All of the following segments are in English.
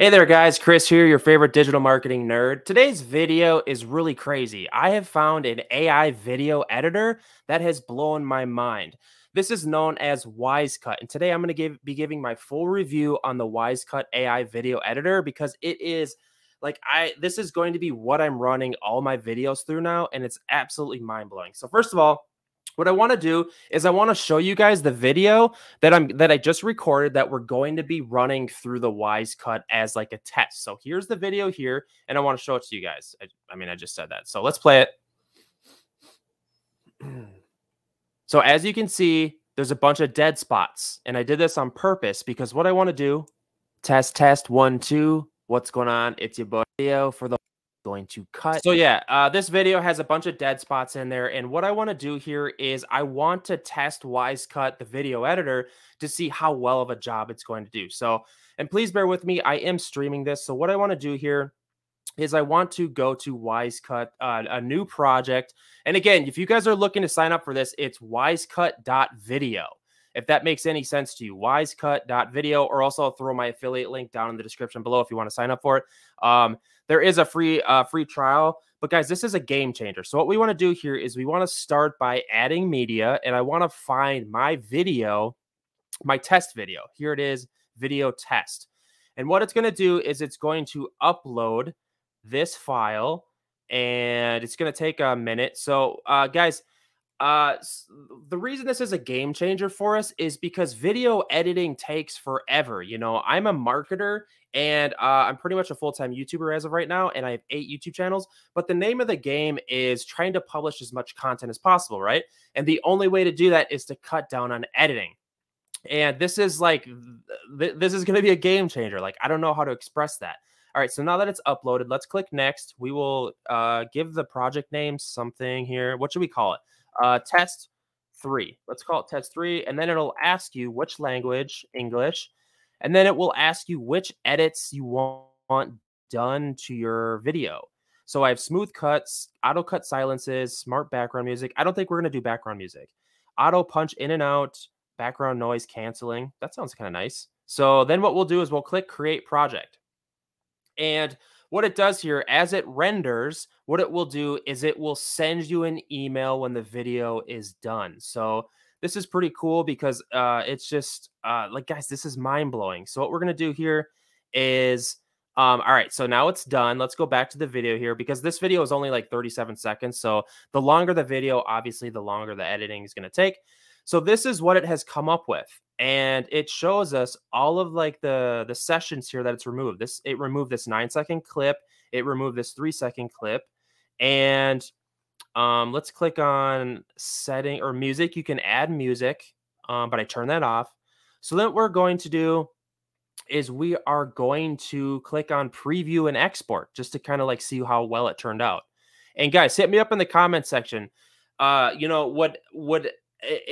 Hey there, guys. Chris here, your favorite digital marketing nerd. Today's video is really crazy. I have found an AI video editor that has blown my mind. This is known as WiseCut, and today I'm going to give, be giving my full review on the WiseCut AI video editor because it is like I this is going to be what I'm running all my videos through now, and it's absolutely mind blowing. So first of all, what I want to do is I want to show you guys the video that I'm that I just recorded that we're going to be running through the Wisecut as like a test. So here's the video here, and I want to show it to you guys. I, I mean, I just said that. So let's play it. So as you can see, there's a bunch of dead spots, and I did this on purpose because what I want to do, test, test, one, two, what's going on? It's your boy for the going to cut. So yeah, uh, this video has a bunch of dead spots in there. And what I want to do here is I want to test WiseCut, the video editor, to see how well of a job it's going to do. So, and please bear with me, I am streaming this. So what I want to do here is I want to go to WiseCut, uh, a new project. And again, if you guys are looking to sign up for this, it's wisecut.video. If that makes any sense to you, wisecut.video, or also I'll throw my affiliate link down in the description below if you want to sign up for it. Um, there is a free uh, free trial, but guys, this is a game changer. So what we want to do here is we want to start by adding media, and I want to find my video, my test video. Here it is, video test. And what it's going to do is it's going to upload this file, and it's going to take a minute. So, uh, guys, uh, the reason this is a game changer for us is because video editing takes forever. You know, I'm a marketer and uh, I'm pretty much a full time YouTuber as of right now, and I have eight YouTube channels. But the name of the game is trying to publish as much content as possible, right? And the only way to do that is to cut down on editing. And this is like, th- this is going to be a game changer. Like, I don't know how to express that. All right, so now that it's uploaded, let's click next. We will uh, give the project name something here. What should we call it? Uh, test three. Let's call it test three. And then it'll ask you which language, English. And then it will ask you which edits you want done to your video. So I have smooth cuts, auto cut silences, smart background music. I don't think we're going to do background music. Auto punch in and out, background noise canceling. That sounds kind of nice. So then what we'll do is we'll click create project. And what it does here, as it renders, what it will do is it will send you an email when the video is done. So this is pretty cool because uh, it's just uh, like, guys, this is mind blowing. So what we're going to do here is, um, all right, so now it's done. Let's go back to the video here because this video is only like 37 seconds. So the longer the video, obviously, the longer the editing is going to take. So this is what it has come up with and it shows us all of like the the sessions here that it's removed. This it removed this nine second clip it removed this three second clip and um let's click on setting or music. You can add music um, but i turn that off. So then what we're going to do is we are going to click on preview and export just to kind of like see how well it turned out. And guys hit me up in the comment section uh you know what would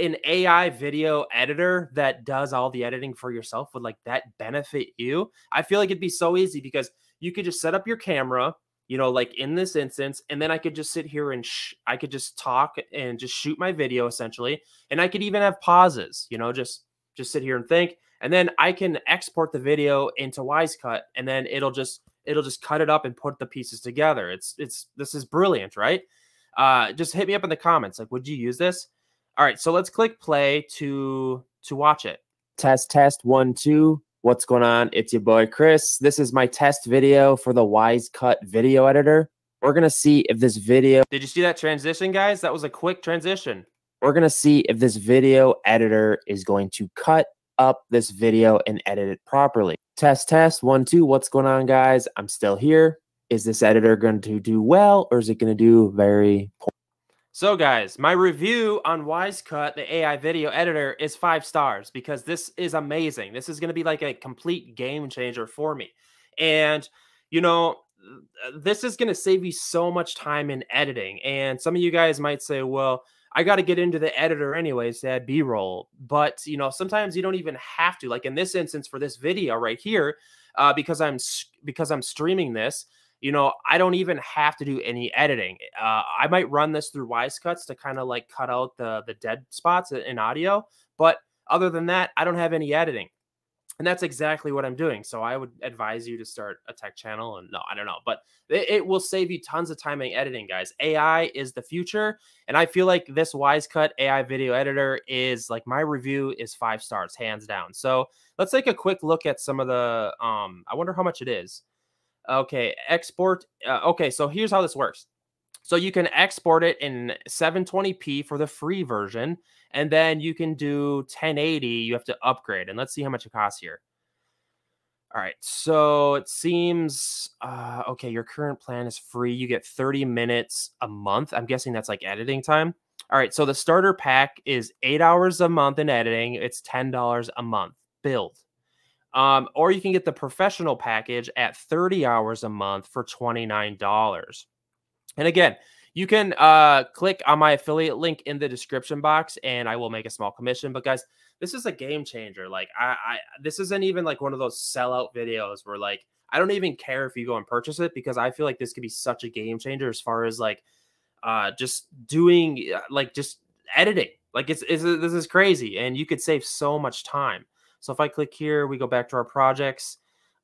an AI video editor that does all the editing for yourself would like that benefit you? I feel like it'd be so easy because you could just set up your camera, you know, like in this instance, and then I could just sit here and sh- I could just talk and just shoot my video essentially, and I could even have pauses, you know, just just sit here and think, and then I can export the video into WiseCut, and then it'll just it'll just cut it up and put the pieces together. It's it's this is brilliant, right? Uh, just hit me up in the comments. Like, would you use this? All right, so let's click play to to watch it. Test test one two. What's going on? It's your boy Chris. This is my test video for the Wisecut video editor. We're gonna see if this video. Did you see that transition, guys? That was a quick transition. We're gonna see if this video editor is going to cut up this video and edit it properly. Test test one two. What's going on, guys? I'm still here. Is this editor going to do well or is it going to do very poor? So, guys, my review on WiseCut, the AI video editor, is five stars because this is amazing. This is going to be like a complete game changer for me. And, you know, this is going to save you so much time in editing. And some of you guys might say, well, I got to get into the editor anyways to add B roll. But, you know, sometimes you don't even have to. Like in this instance for this video right here, uh, because I'm because I'm streaming this, you know, I don't even have to do any editing. Uh, I might run this through WiseCuts to kind of like cut out the the dead spots in audio, but other than that, I don't have any editing. and that's exactly what I'm doing. So I would advise you to start a tech channel. And no, I don't know, but it, it, will save you tons of time in editing, guys. AI is the future, and I feel like this Wisecut AI video editor is like my review is five stars, hands down. So let's take a quick look at some of the. Um, I wonder how much it is. Okay, export. Uh, okay, so here's how this works. So you can export it in 720p for the free version, and then you can do 1080. You have to upgrade, and let's see how much it costs here. All right, so it seems uh, okay. Your current plan is free. You get 30 minutes a month. I'm guessing that's like editing time. All right, so the starter pack is eight hours a month in editing. It's ten dollars a month build. Um, or you can get the professional package at 30 hours a month for $29. And again, you can uh, click on my affiliate link in the description box and I will make a small commission. But guys, this is a game changer. Like I, I this isn't even like one of those sellout videos where like I don't even care if you go and purchase it because I feel like this could be such a game changer as far as like uh just doing uh, like just editing. Like it's, it's this is crazy and you could save so much time. So if I click here, we go back to our projects.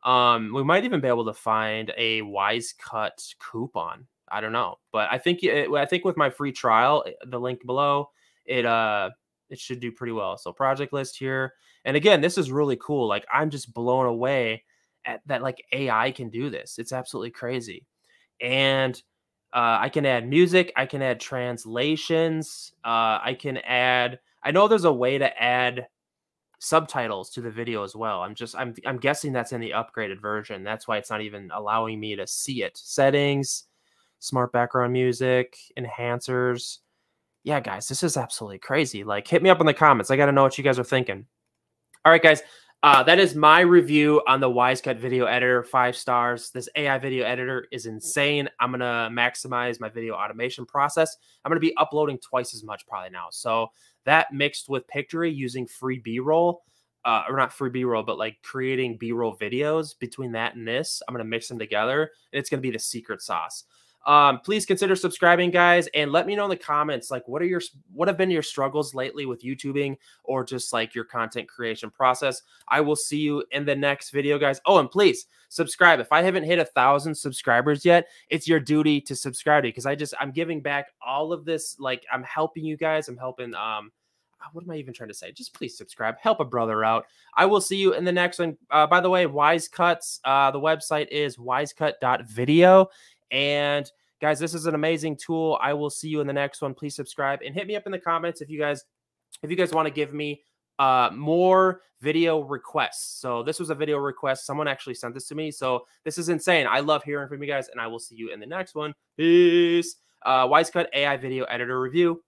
Um, we might even be able to find a Wisecut coupon. I don't know, but I think it, I think with my free trial, eh, the link below, it uh it should do pretty well. So project list here, and again, this is really cool. Like I'm just blown away at that like AI can do this. It's absolutely crazy, and uh, I can add music. I can add translations. Uh, I can add. I know there's a way to add subtitles to the video as well. I'm just I'm I'm guessing that's in the upgraded version. That's why it's not even allowing me to see it. Settings, smart background music, enhancers. Yeah, guys, this is absolutely crazy. Like hit me up in the comments. I got to know what you guys are thinking. All right, guys. Uh, that is my review on the Wisecut video editor, five stars. This AI video editor is insane. I'm going to maximize my video automation process. I'm going to be uploading twice as much probably now. So that mixed with Pictory using free B-roll, uh, or not free B-roll, but like creating B-roll videos between that and this, I'm going to mix them together and it's going to be the secret sauce. Um, please consider subscribing, guys, and let me know in the comments like what are your what have been your struggles lately with YouTubing or just like your content creation process. I will see you in the next video, guys. Oh, and please subscribe. If I haven't hit a thousand subscribers yet, it's your duty to subscribe because I just I'm giving back all of this. Like I'm helping you guys. I'm helping um uh, what am I even trying to say? Just please subscribe, help a brother out. I will see you in the next one. Uh, by the way, Wisecuts, uh, the website is wisecut.video. And guys, this is an amazing tool. I will see you in the next one. Please subscribe and hit me up in the comments if you guys if you guys want to give me uh more video requests. So this was a video request. Someone actually sent this to me. So this is insane. I love hearing from you guys and I will see you in the next one. Peace. Uh Wisecut AI video editor review.